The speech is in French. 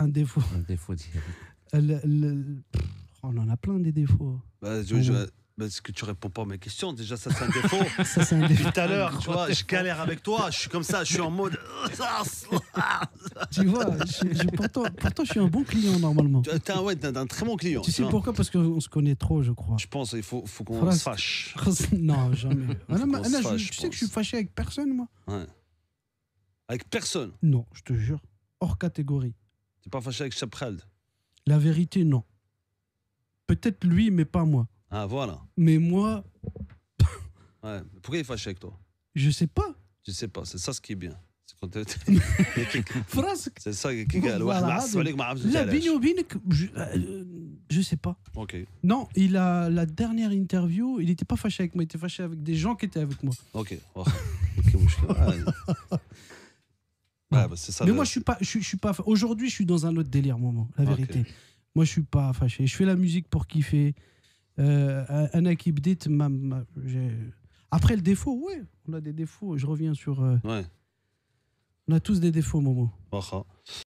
Un défaut. Un défaut d'Eric. Le- le- pff, on en a plein des défauts. Bah, je- je- bah, Parce que tu réponds pas à mes questions? Déjà, ça, c'est un défaut. Ça, c'est un Depuis défaut. tout à l'heure, tu vois, je galère avec toi. Je suis comme ça, je suis en mode. Tu vois, je- je- pourtant, pourtant, je suis un bon client normalement. Tu- T'es un, ouais, t'es un très bon client. Tu sais vois. pourquoi? Parce qu'on se connaît trop, je crois. Je pense qu'il faut, faut qu'on se fâche. Non, jamais. Je- tu sais que je suis fâché avec personne, moi Ouais. Avec personne? Non, je te jure. Hors catégorie. T'es pas fâché avec Chapreld. La vérité, non. Peut-être lui, mais pas moi. Ah, voilà. Mais moi, Ouais. Pourquoi il est fâché avec toi je sais pas. Je sais pas. C'est ça ce qui est bien. C'est quand t'es- Phrase. C'est ça qui qui قال Voilà, واحد معصب عليك ما عرفش لا علاش. بيني وبينك je, euh, je sais pas. Ok, Non, il a la dernière interview, il n'était pas fâché avec moi, il était fâché avec des gens qui étaient avec moi. ok. Oh, ok, مشكلة. mais moi, je suis pas. Je, suis pas Aujourd'hui, je suis dans un autre délire, moment, la vérité. Moi, je suis pas fâché. Je fais la musique pour kiffer. Euh, Anakib dit, après le défaut, ouais, on a des défauts. Je reviens sur. Euh, on a tous des défauts, Momo. Baha.